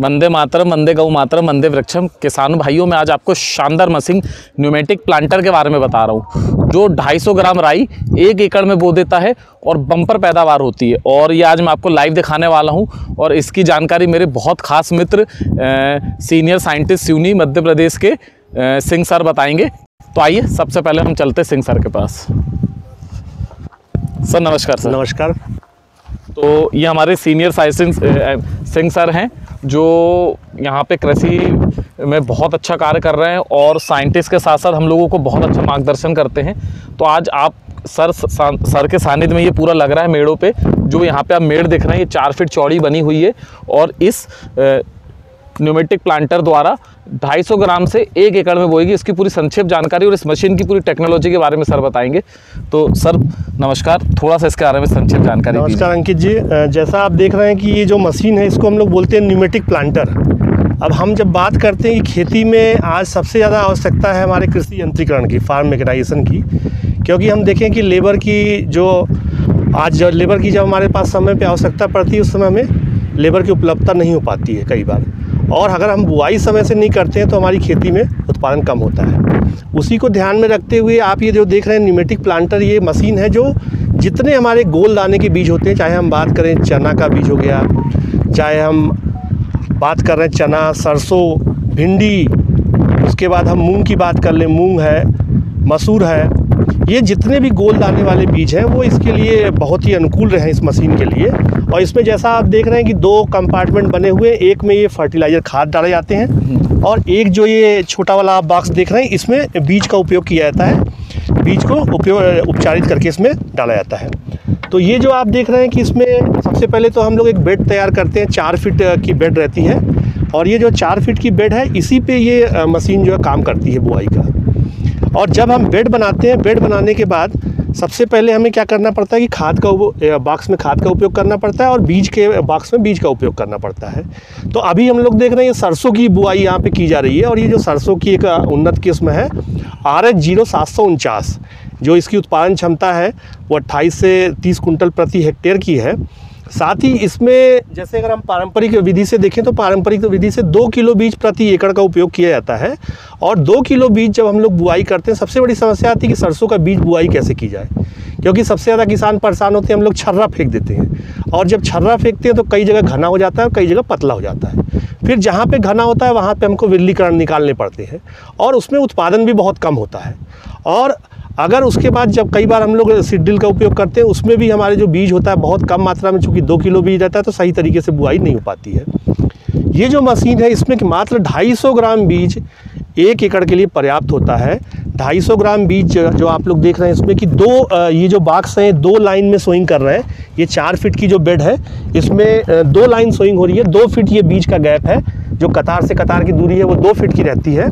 वंदे मातरम वंदे गौ मातरम वंदे वृक्षम। किसान भाइयों मैं आज आपको शानदार मशीन न्यूमेटिक प्लांटर के बारे में बता रहा हूँ जो 250 ग्राम राई एक एकड़ में बो देता है और बम्पर पैदावार होती है। और ये आज मैं आपको लाइव दिखाने वाला हूँ और इसकी जानकारी मेरे बहुत खास मित्र अ, सीनियर साइंटिस्ट सिवनी मध्य प्रदेश के सिंह सर बताएँगे। तो आइए सबसे पहले हम चलते सिंह सर के पास। सर नमस्कार सर। नमस्कार। तो ये हमारे सीनियर साइंस सिंह सर हैं। जो यहाँ पे कृषि में बहुत अच्छा कार्य कर रहे हैं और साइंटिस्ट के साथ साथ हम लोगों को बहुत अच्छा मार्गदर्शन करते हैं। तो आज आप सर सर के सानिध्य में ये पूरा लग रहा है मेड़ों पे। जो यहाँ पे आप मेड़ देख रहे हैं, ये चार फीट चौड़ी बनी हुई है और इस न्यूमेटिक प्लांटर द्वारा 250 ग्राम से एक एकड़ में बोएगी। इसकी पूरी संक्षिप्त जानकारी और इस मशीन की पूरी टेक्नोलॉजी के बारे में सर बताएँगे। तो सर, नमस्कार। थोड़ा सा इसके बारे में संक्षिप्त जानकारी नमस्कार, अंकित जी। जैसा आप देख रहे हैं कि ये जो मशीन है, इसको हम लोग बोलते हैं न्यूमेटिक प्लांटर अब हम जब बात करते हैं कि खेती में आज सबसे ज़्यादा आवश्यकता है हमारे कृषि यंत्रीकरण की फार्म मेकनाइजेशन की, क्योंकि हम देखें कि लेबर की जो आज जो लेबर की जब हमारे पास समय पे आवश्यकता पड़ती है, उस समय हमें लेबर की उपलब्धता नहीं हो पाती है कई बार। और अगर हम बुआई समय से नहीं करते हैं तो हमारी खेती में उत्पादन कम होता है। उसी को ध्यान में रखते हुए आप ये जो देख रहे हैं, न्यूमेटिक प्लांटर, ये मशीन है जो जितने हमारे गोल दाने के बीज होते हैं, चाहे हम बात करें चना का बीज हो गया, चाहे हम बात कर रहे हैं चना, सरसों, भिंडी, उसके बाद हम मूंग की बात कर लें, मूंग है, मसूर है, ये जितने भी गोल दाने वाले बीज हैं, वो इसके लिए बहुत ही अनुकूल रहे हैं इस मशीन के लिए। और इसमें जैसा आप देख रहे हैं कि दो कंपार्टमेंट बने हुए हैं। एक में ये फर्टिलाइज़र खाद डाले जाते हैं और एक जो ये छोटा वाला आप बॉक्स देख रहे हैं इसमें बीज का उपयोग किया जाता है। बीज को उपयोग उपचारित करके इसमें डाला जाता है। तो ये जो आप देख रहे हैं कि इसमें सबसे पहले तो हम लोग एक बेड तैयार करते हैं चार फीट की बेड रहती है। और ये जो चार फीट की बेड है इसी पे ये मशीन जो है काम करती है बुआई का। और जब हम बेड बनाते हैं बेड बनाने के बाद सबसे पहले हमें क्या करना पड़ता है कि खाद का बॉक्स में खाद का उपयोग करना पड़ता है और बीज के बॉक्स में बीज का उपयोग करना पड़ता है। तो अभी हम लोग देख रहे हैं सरसों की बुआई यहाँ पे की जा रही है और ये जो सरसों की एक उन्नत किस्म है, आर एच ज़ीरो सात सौ उनचास, जो इसकी उत्पादन क्षमता है, वो अट्ठाईस से तीस कुंटल प्रति हेक्टेयर की है। साथ ही इसमें जैसे अगर हम पारंपरिक विधि से देखें तो पारंपरिक विधि से दो किलो बीज प्रति एकड़ का उपयोग किया जाता है और दो किलो बीज जब हम लोग बुआई करते हैं, सबसे बड़ी समस्या आती है कि सरसों का बीज बुआई कैसे की जाए। क्योंकि सबसे ज़्यादा किसान परेशान होते हैं, हम लोग छर्रा फेंक देते हैं। और जब छर्रा फेंकते हैं तो कई जगह घना हो जाता है और कई जगह पतला हो जाता है। फिर जहाँ पे घना होता है, वहाँ पे हमको विरलीकरण निकालने पड़ते हैं और उसमें उत्पादन भी बहुत कम होता है। और अगर उसके बाद जब कई बार हम लोग सीड ड्रिल का उपयोग करते हैं, उसमें भी हमारे जो बीज होता है, बहुत कम मात्रा में, चूँकि दो किलो बीज रहता है तो सही तरीके से बुआई नहीं हो पाती है। ये जो मशीन है, इसमें कि मात्र 250 ग्राम बीज एक एकड़ के लिए पर्याप्त होता है। 250 ग्राम बीज जो आप लोग देख रहे हैं, इसमें कि दो ये जो बाक्स हैं, दो लाइन में सोइंग कर रहे हैं। ये चार फीट की जो बेड है, इसमें दो लाइन सोइंग हो रही है, दो फीट ये बीज का गैप है। जो कतार से कतार की दूरी है वो दो फीट की रहती है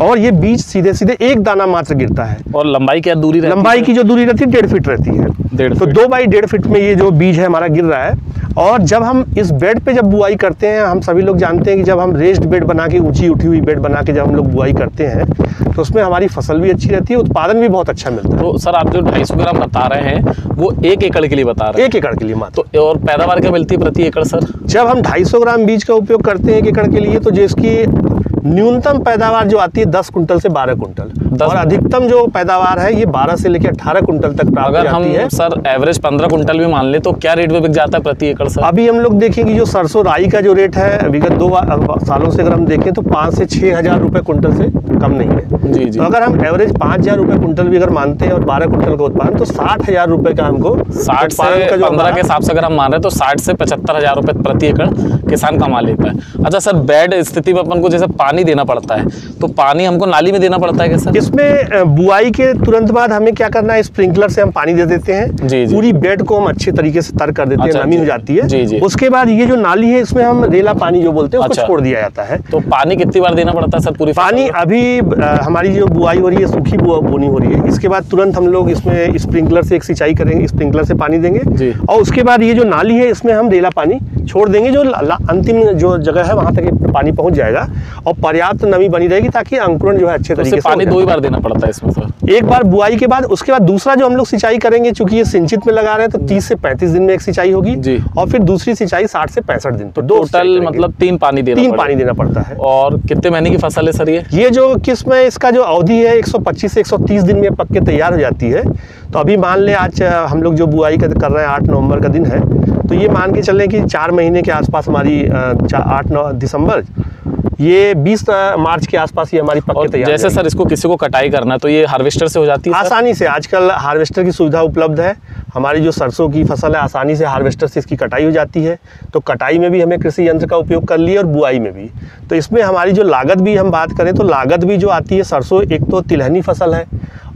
और ये बीज सीधे सीधे एक दाना मात्र गिरता है। और लंबाई क्या दूरी रहती लंबाई है? की जो दूरी रहती है डेढ़ फीट रहती है। डेढ़ तो दो बाई डेढ़ फीट में ये जो बीज है हमारा गिर रहा है। और जब हम इस बेड पे जब बुआई करते हैं हम सभी लोग जानते हैं कि जब हम रेस्ड बेड बना के ऊँची उठी हुई बेड बना के जब हम लोग बुआई करते हैं तो उसमें हमारी फ़सल भी अच्छी रहती है उत्पादन भी बहुत अच्छा मिलता है। तो सर आप जो ढाई सौ ग्राम बता रहे हैं वो एक एकड़ के लिए बता रहे हैं? एक एकड़ के लिए मात्र। तो और पैदावार क्या मिलती है प्रति एकड़ सर? जब हम 250 ग्राम बीज का उपयोग करते हैं एक एकड़ के लिए तो जिसकी न्यूनतम पैदावार जो आती है 10 कुंटल से 12 कुंटल। और अधिकतम जो पैदावार है ये 12 से लेकर 18 कुंटल तक प्राप्त अगर जाती है। सर एवरेज 15 कुंटल भी मान ले तो क्या रेट में बिक जाता है प्रति एकड़ सर? अभी हम लोग देखें कि जो सरसों राई का जो रेट है विगत दो सालों से अगर हम देखें तो पाँच से छः हज़ार रुपये कुंटल से कम नहीं है। जी जी। तो अगर हम एवरेज पाँच हज़ार रुपये कुंटल भी अगर मानते हैं और बारह कुंटल का उत्पादन तो साठ हज़ार रुपये का हमको साठ का जो पंद्रह के हिसाब से अगर हम मान रहे हैं तो साठ से पचहत्तर हज़ार रुपए प्रति एकड़ किसान कमा लेता है। अच्छा सर बेड स्थिति में अपन को जैसे पानी देना पड़ता है। तो पानी हमको नाली में देना पड़ता है क्या सर? इसमें बुआई के तुरंत बाद हमें क्या करना है? स्प्रिंकलर से हम पानी दे देते हैं। जी, जी। पूरी बेड को हम अच्छे तरीके से तर कर देते अच्छा, हैं नमी हो जाती है। जी, जी। उसके बाद ये जो नाली है इसमें हम रेला पानी जो बोलते हैं उसको अच्छा। छोड़ दिया जाता है। तो पानी कितनी बार देना पड़ता है सर पूरी पानी अभी हमारी जो बुआई हो रही है सूखी बोनी हो रही है। इसके बाद तुरंत हम लोग इसमें स्प्रिंकलर से एक सिंचाई करेंगे स्प्रिंकलर से पानी देंगे। और उसके बाद ये जो नाली है इसमें हम रेला पानी छोड़ देंगे जो अंतिम जो जगह है वहाँ तक पानी पहुँच जाएगा और पर्याप्त नमी बनी रहेगी ताकि अंकुरण जो है अच्छे तो तरीके से पानी दो ही बार देना पड़ता है इसमें सर एक बार बुआई के बाद उसके बाद दूसरा जो हम लोग सिंचाई करेंगे चूँकि ये सिंचित में लगा रहे हैं तो 30 से 35 दिन में एक सिंचाई होगी जी। और फिर दूसरी सिंचाई 60 से 65 दिन। तो टोटल मतलब तीन पानी देना तीन पानी देना पड़ता है। और कितने महीने की फ़सल है सर ये? ये जो किस्म है इसका जो अवधि है 125 से 130 दिन में पक के तैयार हो जाती है। तो अभी मान लें आज हम लोग जो बुआई कर कर रहे हैं आठ नवंबर का दिन है तो ये मान के चलें कि चार महीने के आसपास हमारी आठ नौ दिसंबर ये 20 मार्च के आसपास ये हमारी पक और के तैयार जैसे सर इसको किसी को कटाई करना तो ये हार्वेस्टर से हो जाती है आसानी से आजकल हार्वेस्टर की सुविधा उपलब्ध है। हमारी जो सरसों की फ़सल है आसानी से हार्वेस्टर से इसकी कटाई हो जाती है। तो कटाई में भी हमें कृषि यंत्र का उपयोग कर लिया और बुआई में भी। तो इसमें हमारी जो लागत भी हम बात करें तो लागत भी जो आती है सरसों एक तो तिलहनी फ़सल है।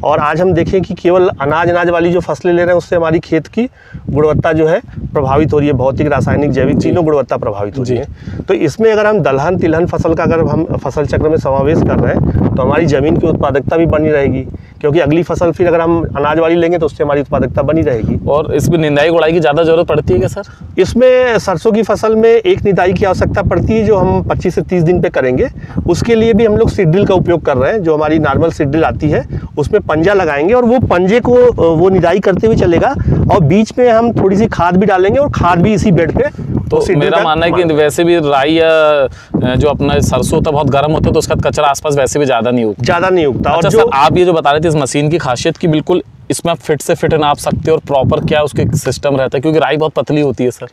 और आज हम देखें कि केवल अनाज अनाज वाली जो फ़सलें ले रहे हैं उससे हमारी खेत की गुणवत्ता जो है प्रभावित हो रही है। भौतिक रासायनिक जैविक तीनों गुणवत्ता प्रभावित हो रही है। तो इसमें अगर हम दलहन तिलहन फ़सल का अगर हम फ़सल चक्र में समावेश कर रहे हैं तो हमारी ज़मीन की उत्पादकता भी बनी रहेगी। क्योंकि अगली फ़सल फिर अगर हम अनाज वाली लेंगे तो उससे हमारी उत्पादकता बनी रहेगी। और इसमें निंदाई गुड़ाई की ज़्यादा ज़रूरत पड़ती है क्या सर? इसमें सरसों की फ़सल में एक निदाई की आवश्यकता पड़ती है जो हम 25 से 30 दिन पे करेंगे। उसके लिए भी हम लोग सीड ड्रिल का उपयोग कर रहे हैं जो हमारी नॉर्मल सीड ड्रिल आती है उसमें पंजा लगाएँगे और वो पंजे को वो निदाई करते हुए चलेगा। और बीच में हम थोड़ी सी खाद भी डालेंगे और खाद भी इसी बेड पे तो मेरा मानना है कि वैसे भी राई या जो अपना सरसों होता है बहुत गर्म होता है तो उसका कचरा आसपास वैसे भी ज़्यादा नहीं होता ज़्यादा नहीं उगता। और अच्छा जो सर आप ये जो बता रहे थे इस मशीन की खासियत की बिल्कुल इसमें आप फिट से फिट नाप सकते हो और प्रॉपर क्या उसके सिस्टम रहता है? क्योंकि राई बहुत पतली होती है सर।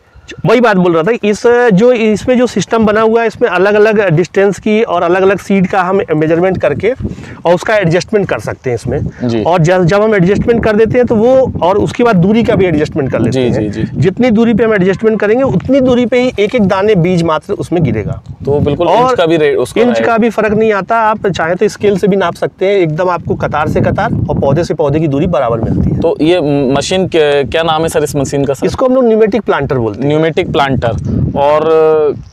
वही बात बोल रहा था इस जो इसमें जो सिस्टम बना हुआ है इसमें अलग अलग डिस्टेंस की और अलग अलग सीड का हम मेज़रमेंट करके और उसका एडजस्टमेंट कर सकते हैं इसमें। और जब जब हम एडजस्टमेंट कर देते हैं तो वो और उसके बाद दूरी का भी एडजस्टमेंट कर लेते जी, हैं। जी, जी। जितनी दूरी पे हम एडजस्टमेंट करेंगे उतनी दूरी पे ही एक एक दाने बीज मात्र उसमें गिरेगा। तो बिल्कुल और इंच का भी उसका इंच का भी फ़र्क नहीं आता आप चाहे तो स्केल से भी नाप सकते हैं एकदम आपको कतार से कतार और पौधे से पौधे की दूरी बराबर मिलती है। तो ये मशीन क्या नाम है सर इस मशीन का इसको हम लोग न्यूमेटिक प्लांटर बोलते हैं। न्यूमेटिक प्लांटर और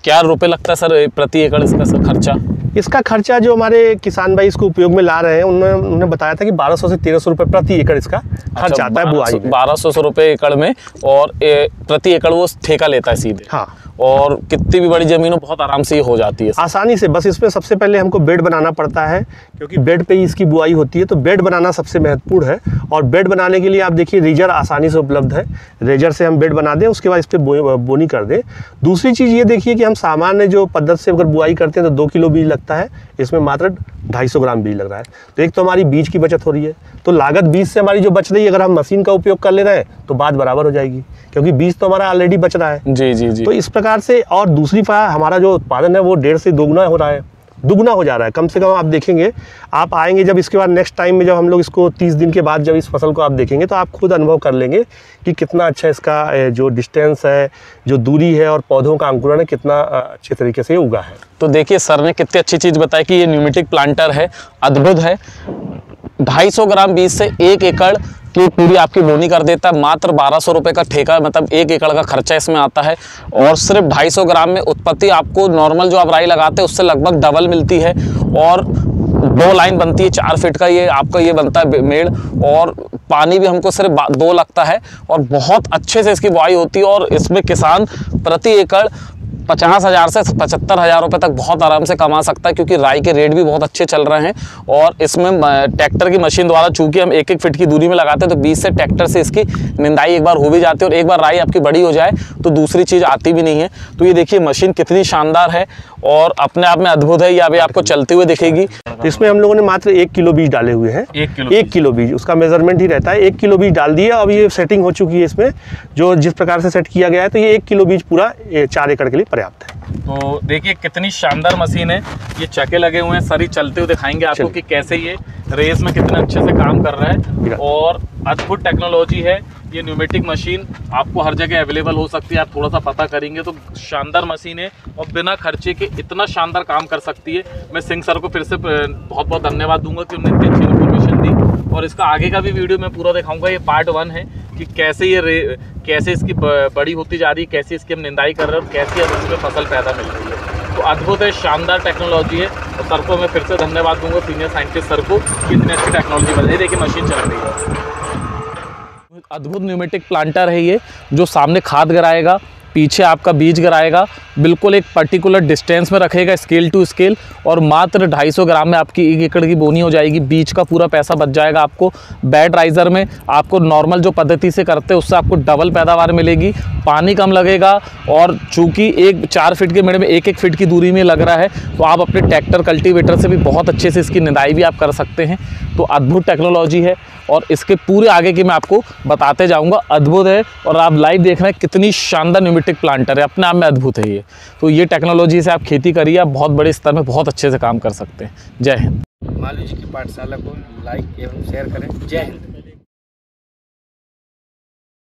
क्या रुपए लगता है सर प्रति एकड़ इसका सर खर्चा? इसका खर्चा जो हमारे किसान भाई इसको उपयोग में ला रहे हैं उन्होंने उन्होंने बताया था कि 1200 से 1300 रुपए प्रति एकड़ इसका खर्च आता है बुआई बारह सौ रुपए एकड़ में और ए, प्रति एकड़ वो ठेका लेता है सीधे। हाँ। और कितनी भी बड़ी ज़मीन हो बहुत आराम से हो जाती है। आसानी से बस इसमें सबसे पहले हमको बेड बनाना पड़ता है क्योंकि बेड पे ही इसकी बुआई होती है तो बेड बनाना सबसे महत्वपूर्ण है। और बेड बनाने के लिए आप देखिए रेजर आसानी से उपलब्ध है। रेजर से हम बेड बना दें उसके बाद इस पर बो, बोनी कर दें। दूसरी चीज़ ये देखिए कि हम सामान्य जो पद्धत से अगर बुआई करते हैं तो दो किलो बीज लगता है इसमें मात्र 250 ग्राम बीज लग रहा है। तो एक तो हमारी बीज की बचत हो रही है तो लागत बीज से हमारी जो बच रही है अगर हम मशीन का उपयोग कर ले रहे हैं तो बात बराबर हो जाएगी क्योंकि बीज तो हमारा ऑलरेडी बच रहा है। जी जी जी। तो इस प्रकार से और दूसरी हमारा जो उत्पादन है वो डेढ़ से दोगुना हो रहा है। दुगना हो जा रहा है। कम से कम आप देखेंगे, आप आएँगे जब इसके बाद नेक्स्ट टाइम में जब हम लोग इसको 30 दिन के बाद जब इस फ़सल को आप देखेंगे तो आप खुद अनुभव कर लेंगे कि कितना अच्छा इसका जो डिस्टेंस है, जो दूरी है और पौधों का अंकुरण है, कितना अच्छे तरीके से उगा है। तो देखिए, सर ने कितनी अच्छी चीज़ बताई कि ये न्यूमेटिक प्लांटर है, अद्भुत है। 250 ग्राम बीज से एक एकड़ की पूरी आपकी बोनी कर देता है। मात्र बारह सौ रुपये का ठेका मतलब एक एकड़ का खर्चा इसमें आता है। और सिर्फ़ 250 ग्राम में उत्पत्ति आपको नॉर्मल जो आप राई लगाते हैं, उससे लगभग डबल मिलती है। और दो लाइन बनती है, चार फीट का ये आपका ये बनता है मेड़। और पानी भी हमको सिर्फ़ दो लगता है। और बहुत अच्छे से इसकी बुआई होती है। और इसमें किसान प्रति एकड़ पचास हज़ार से पचहत्तर हज़ार रुपये तक बहुत आराम से कमा सकता है, क्योंकि राई के रेट भी बहुत अच्छे चल रहे हैं। और इसमें ट्रैक्टर की मशीन द्वारा चूँकि हम एक एक फिट की दूरी में लगाते हैं तो बीस से ट्रैक्टर से इसकी निंदाई एक बार हो भी जाती है और एक बार राई आपकी बड़ी हो जाए तो दूसरी चीज़ आती भी नहीं है। तो ये देखिए, मशीन कितनी शानदार है। और अपने आप में अद्भुत है ये अभी आपको चलते हुए दिखेगी। इसमें हम लोगों ने मात्र एक किलो बीज डाले हुए हैं। एक किलो एक किलो बीज उसका मेज़रमेंट ही रहता है। एक किलो बीज डाल दिया अब ये सेटिंग हो चुकी है इसमें। जो जिस प्रकार से सेट किया गया है तो ये एक किलो बीज पूरा चार एकड़ के लिए पर्याप्त है। तो देखिए कितनी शानदार मशीन है। ये चके लगे हुए हैं सरी चलते हुए दिखाएँगे आपको कि कैसे ये रेस में कितने अच्छे से काम कर रहा है। और अद्भुत टेक्नोलॉजी है। ये न्यूमेटिक मशीन आपको हर जगह अवेलेबल हो सकती है। आप थोड़ा सा पता करेंगे तो शानदार मशीन है और बिना खर्चे के इतना शानदार काम कर सकती है। मैं सिंह सर को फिर से बहुत बहुत धन्यवाद दूँगा कि उन्होंने इतनी अच्छी इन्फॉर्मेशन दी। और इसका आगे का भी वीडियो मैं पूरा दिखाऊँगा। ये पार्ट वन है कि कैसे ये रे, कैसे इसकी बड़ी होती जा रही है, कैसे इसकी हम निंदाई कर रहे हैं और कैसे अब इसमें फ़सल पैदा मिल रही है। तो अद्भुत है, शानदार टेक्नोलॉजी है। और सर को मैं फिर से धन्यवाद दूँगा सीनियर साइंटिस्ट सर को, कि इतनी अच्छी टेक्नोलॉजी बन रही है। देखिए मशीन चल रही है। अद्भुत न्यूमेटिक प्लांटर है ये जो सामने खाद गिराएगा। पीछे आपका बीज गिराएगा, बिल्कुल एक पर्टिकुलर डिस्टेंस में रखेगा स्केल टू स्केल और मात्र 250 ग्राम में आपकी एक एकड़ की बोनी हो जाएगी, बीज का पूरा पैसा बच जाएगा आपको। बेड राइजर में आपको नॉर्मल जो पद्धति से करते हैं, उससे आपको डबल पैदावार मिलेगी, पानी कम लगेगा और चूँकि एक चार फिट के मेड़े में, एक एक फीट की दूरी में लग रहा है तो आप अपने ट्रैक्टर कल्टीवेटर से भी बहुत अच्छे से इसकी निदाई भी आप कर सकते हैं। तो अद्भुत टेक्नोलॉजी है और इसके पूरे आगे की मैं आपको बताते जाऊँगा। अद्भुत है और आप लाइव देख रहे हैं, कितनी शानदार न्यूमेटिक प्लांटर है, अपने आप में अद्भुत है ये। तो ये टेक्नोलॉजी से आप खेती करिए, आप बहुत बड़े स्तर में बहुत अच्छे से काम कर सकते हैं। जय हिंद। मालू जी की पाठशाला को लाइक एवं शेयर करें। जय हिंद।